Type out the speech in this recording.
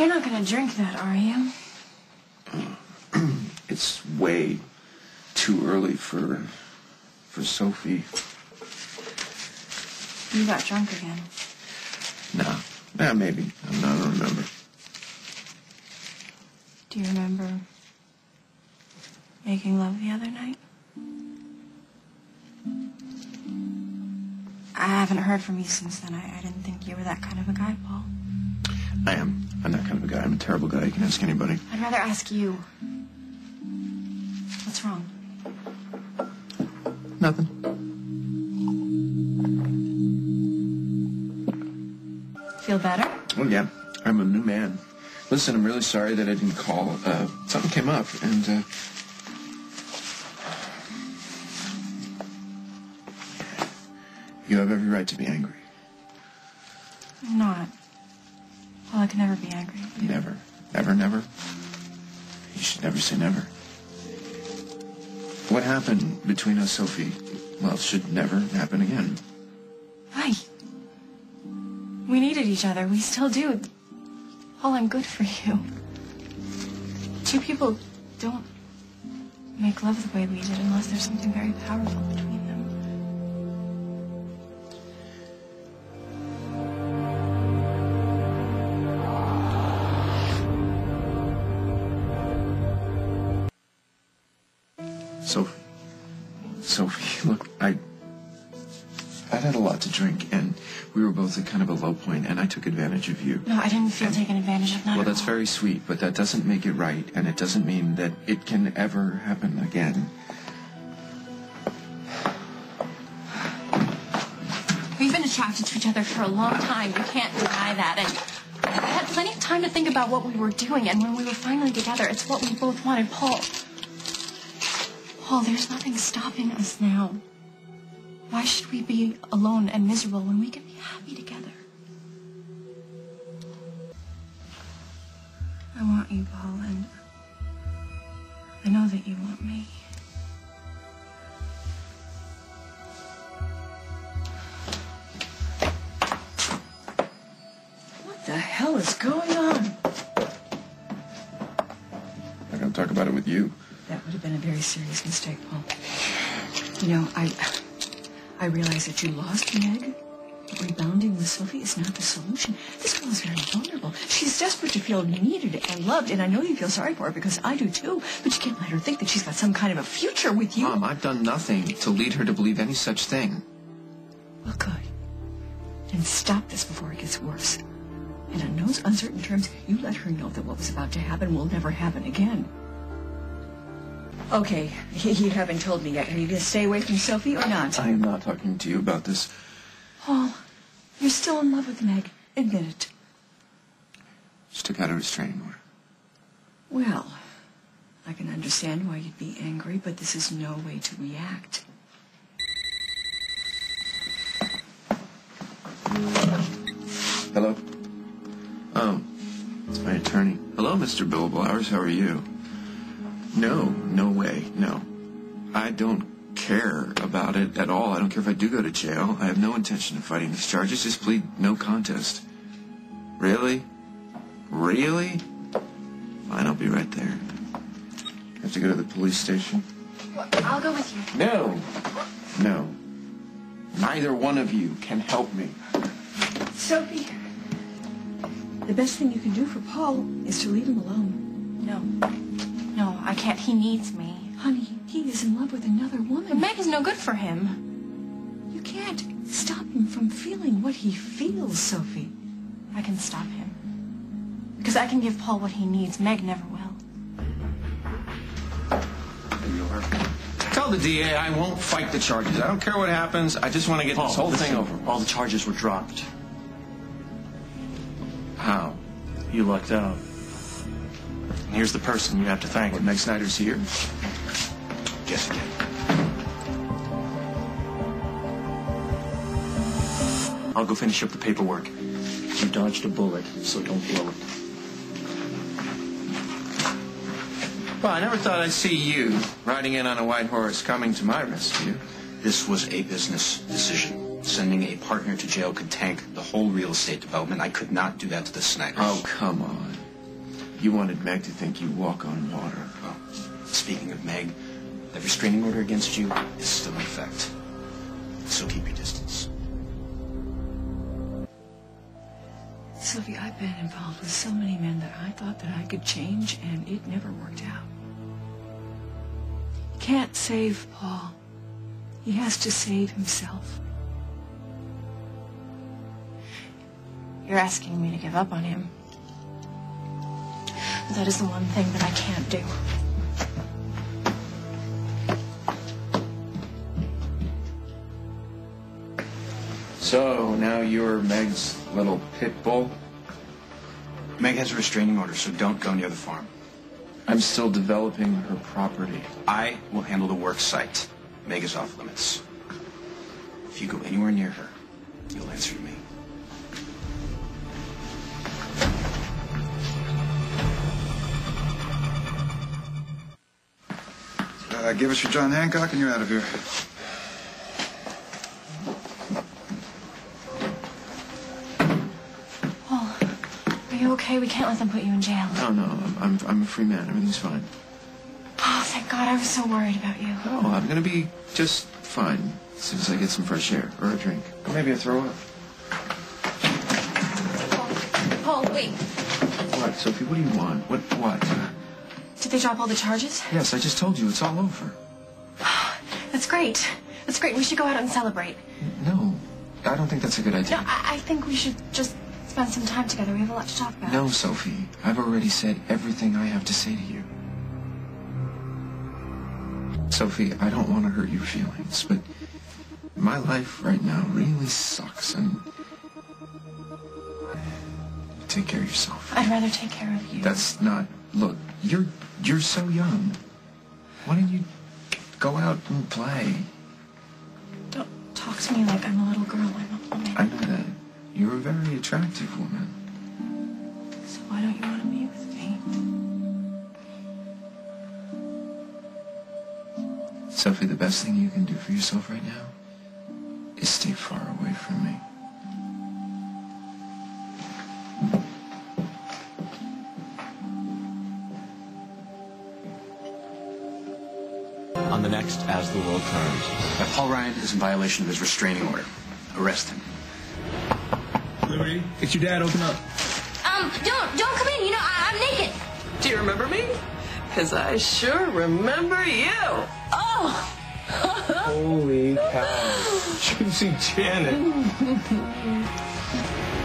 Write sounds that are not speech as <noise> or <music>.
You're not gonna drink that, are you? <clears throat> It's way too early for for Sophie. You got drunk again. No. Yeah, maybe. I don't remember. Do you remember making love the other night? I haven't heard from you since then. I, I didn't think you were that kind of a guy, Paul. I am. I'm that kind of a guy. I'm a terrible guy. You can ask anybody. I'd rather ask you. What's wrong? Nothing. Feel better? Well, yeah. I'm a new man. Listen, I'm really sorry that I didn't call. Uh, something came up, and uh, you have every right to be angry. I'm not. Well, I can never be angry. Never, never, never. You should never say never. What happened between us, Sophie? Well, should never happen again. Right. We needed each other. We still do. Paul, I'm good for you. Two people don't make love the way we did unless there's something very powerful between Sophie, <laughs> look, I, I'd had a lot to drink, and we were both at kind of a low point, and I took advantage of you. No, I didn't feel taken advantage of. Not Well, at that's all. very sweet, but that doesn't make it right, and it doesn't mean that it can ever happen again. We've been attracted to each other for a long time. You can't deny that. And I had plenty of time to think about what we were doing. And when we were finally together, it's what we both wanted. Paul. Paul, there's nothing stopping us now. Why should we be alone and miserable when we can be happy together? I want you, Paul, and I know that you want me. What the hell is going on? I'm not gonna talk about it with you. That would have been a very serious mistake, Paul. You know, I I realize that you lost Meg. But rebounding with Sophie is not the solution. This girl is very vulnerable. She's desperate to feel needed and loved, and I know you feel sorry for her because I do too. But you can't let her think that she's got some kind of a future with you. Mom, I've done nothing to lead her to believe any such thing. Well, good. Then stop this before it gets worse. And on those uncertain terms, you let her know that what was about to happen will never happen again. Okay, you haven't told me yet. Are you going to stay away from Sophie or not? I am not talking to you about this. Paul, you're still in love with Meg. Admit it. Just took out a restraining order. Well, I can understand why you'd be angry, but this is no way to react. Hello? Oh, it's my attorney. Hello, Mr. Bill Blowers. How are you? No, no way. No. I don't care about it at all. I don't care if I do go to jail. I have no intention of fighting these charges. Just plead no contest. Really? Really? Fine, I'll be right there. I Have to go to the police station? I'll go with you. No. No. Neither one of you can help me. Sophie, the best thing you can do for Paul is to leave him alone. No. No, I can't. He needs me. Honey, he is in love with another But woman. Meg is no good for him. You can't stop him from feeling what he feels, Sophie. I can stop him. Because I can give Paul what he needs. Meg never will. There you are. Tell the DA I won't fight the charges. I don't care what happens. I just want to get this whole thing over. All the charges were dropped. How? You lucked out. And here's the person you have to thank. What, Meg Snyder's here? Guess again. I'll go finish up the paperwork. You dodged a bullet, so don't blow it. Well, I never thought I'd see you riding in on a white horse coming to my rescue. This was a business decision. Sending a partner to jail could tank the whole real estate development. I could not do that to the Snyders. Oh, come on. You wanted Meg to think you walk on water. Well, speaking of Meg, the restraining order against you is still in effect. So keep your distance. Sylvie, I've been involved with so many men that I thought that I could change, and it never worked out. You can't save Paul. He has to save himself. You're asking me to give up on him. That is the one thing that I can't do. So now you're Meg's little pit bull? Meg has a restraining order, so don't go near the farm. I'm still developing her property. I will handle the work site. Meg is off limits. If you go anywhere near her, you'll answer to me. Uh, give us your John Hancock and you're out of here. Paul, are you okay? We can't let them put you in jail. No, no, I'm, I'm, I'm a free man. Everything's fine. Oh, thank God. I was so worried about you. Oh, I'm gonna be just fine as soon as I get some fresh air or a drink. Or maybe I throw up. Paul, wait. What, Sophie? What do you want? What? What? Did they drop all the charges? Yes, I just told you. It's all over. <sighs> That's great. That's great. We should go out and celebrate. No, I don't think that's a good idea. No, I, I think we should just spend some time together. We have a lot to talk about. No, Sophie. I've already said everything I have to say to you. Sophie, I don't want to hurt your feelings, but my life right now really sucks, and <sighs> take care of yourself. I'd rather take care of you. That's not. Look, you're you're so young. Why don't you go out and play? Don't talk to me like I'm a little girl. I'm a woman. I know that you're a very attractive woman. So why don't you want to be with me? Sophie, the best thing you can do for yourself right now is stay far away from me. On the next As the World Turns. Now, Paul Ryan is in violation of his restraining order. Arrest him. Liberty, it's your dad. Open up. Um, don't, don't come in. You know, I, I'm naked. Do you remember me? Because I sure remember you. Oh! Holy cow. <laughs> Juicy Janet. <laughs>